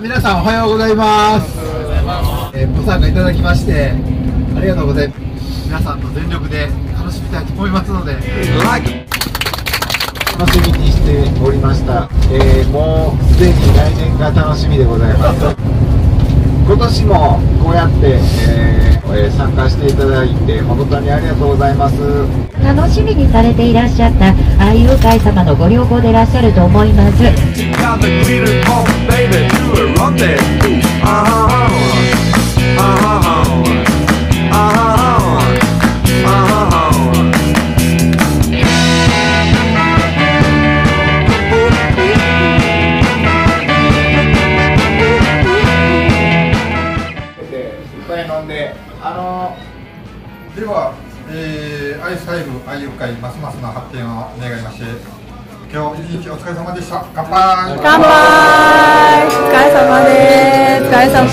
皆さんおはようございます。え、ご参加いただきましてありがとうございます。皆さんの全力で楽しみたいと思いますので、楽しみにしておりました、えー、もうすでに来年が楽しみでございます。今年もこうやって、えー、ていただいて誠にありがとうございます。楽しみにされていらっしゃった愛遊会様のご旅行でいらっしゃると思いますあのでは、えー、アイスタイル愛遊会ますますの発展を願いまして今日一日お疲れ様でした。乾杯。乾杯。お疲れ様です。お疲れ様.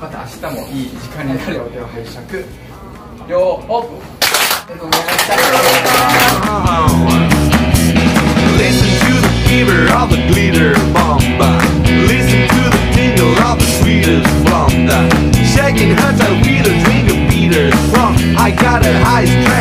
また明日もいい時間になる予定を拝借。両オープンありがとうございました I wheel a drink I got a high strength.